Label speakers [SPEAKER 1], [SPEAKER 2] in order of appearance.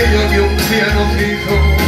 [SPEAKER 1] aquello que un día nos hizo.